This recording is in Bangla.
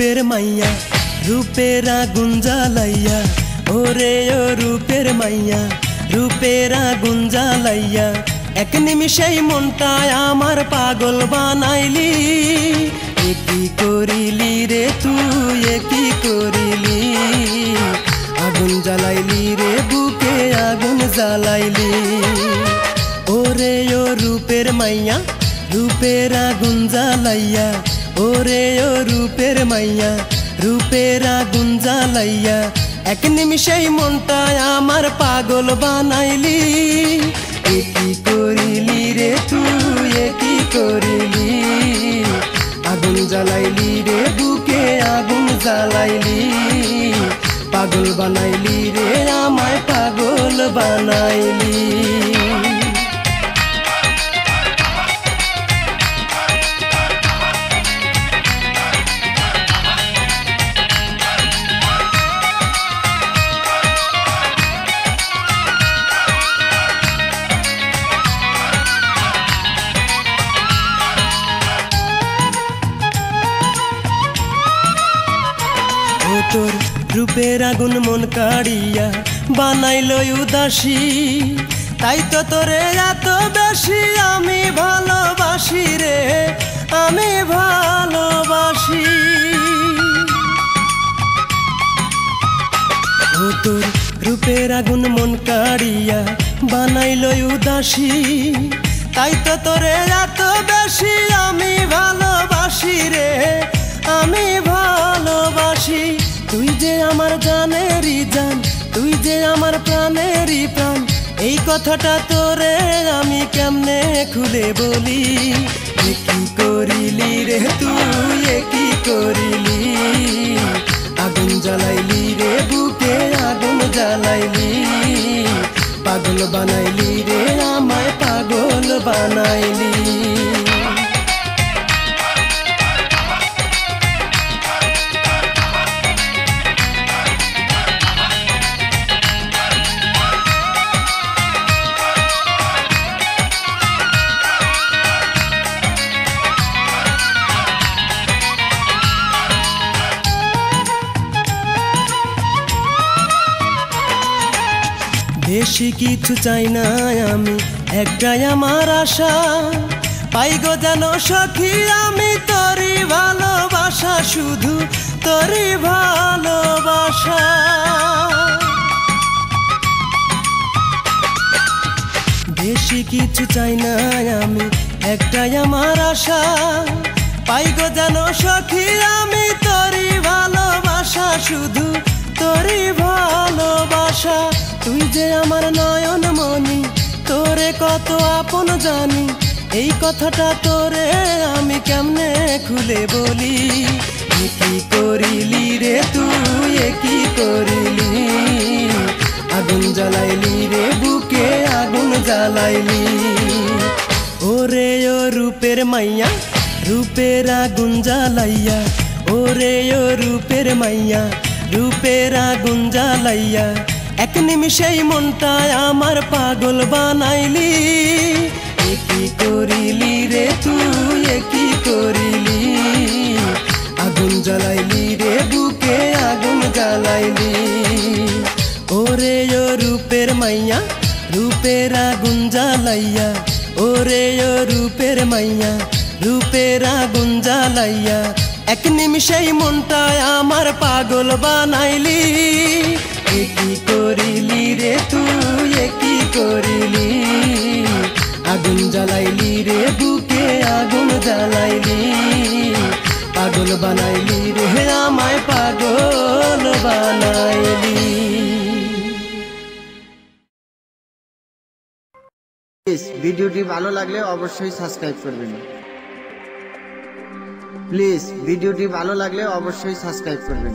রূপের মাইয়া আগুন জ্বালাইয়া, ওরে ও রূপের মাইয়া, রূপের আগুন জ্বালাইয়া, এক নিমিষেই মনটায় আমার পাগল বানাইলি। এ কি করিলি রে তুই, এ কি করিলি? আগুন জ্বালাইলি রে, বুকে আগুন জ্বালাইলি। ওরে ও রূপের মাইয়া, রূপের আগুন জ্বালাইয়া ওরে ও রূপের মাইয়া, রূপের আগুন জ্বালাইয়া, এক নিমিষেই মনটায় আমার পাগল বানাইলি। কি করিলি রে তুই কি করিলি? আগুন জ্বালাইলি রে, বুকে আগুন জ্বালাইলি। পাগল বানাইলি রে, আমায় পাগল বানাইলি। তোর রূপের আগুন মন কাড়িয়া বানাইল উদাসী। তাই তো তোরে এত বেশি আমি ভালোবাসি রে, আমি ভালোবাসি। ও তোর রূপের আগুন মন কাড়িয়া বানাইল উদাসী। তাই তো তোরে এত বেশি আমি ভালোবাসি রে, আমি ভালোবাসি। তুই যে আমার জানেরই জান, তুই যে আমার প্রাণেরই প্রাণ, এই কথাটা তোরে আমি কেমনে খুলে বলি? কি করিলি রে তুই কি করিলি? আগুন জ্বালাইলি রে, বুকে আগুন জ্বালাইলি। পাগল বানাইলি রে, আমায় পাগল বানাইলি। বেশি কিছু চাই না আমি, একটাই আমার আশা। পাই গো যেন সখী, আমি তোরই ভালোবাসা, শুধু তোরই ভালোবাসা। বেশি কিছু চাই না আমি, একটাই আমার আশা। পাই গো যেন সখী, আমি তোরই ভালোবাসা, শুধু তোরই ভালোবাসা। তুই যে আমার নয়ন মনি তোরে কত আপন জানি। এই কথাটা তোরে আমি কেমনে খুলে বলি? কি করিলি রে তুই কি করিলি? আগুন জ্বালাইলি রে বুকে, আগুন জ্বালাইলি। ওরে ও রূপের মাইয়া, রূপের আগুন জ্বালাইয়া। ওরে ও রূপের মাইয়া রূপের আগুন জ্বালাইয়া, এক নিমিষেই মনটায় আমার পাগল বানাইলি। এ কি করিলি রে তুই, এ কি করিলি? আগুন জ্বালাইলি রে, বুকে আগুন জ্বালাইলি। ওরে ও রূপের মাইয়া রূপের আগুন জ্বালাইয়া, ওরে ও রূপের মাইয়া রূপের আগুন জ্বালাইয়া এক নিমিষেই মনটায় আমার পাগল বানাইলি। এ কি করিলি রে তুই? এ কি করিলি? আগুন জ্বালাইলি রে, বুকে আগুন জ্বালাইলি। পাগল বানাইলি রে, আমায় পাগল বানাইলি। ভিডিওটি ভালো লাগলে অবশ্যই সাবস্ক্রাইব করবেন। প্লিজ ভিডিওটি ভালো লাগলে অবশ্যই সাবস্ক্রাইব করবেন।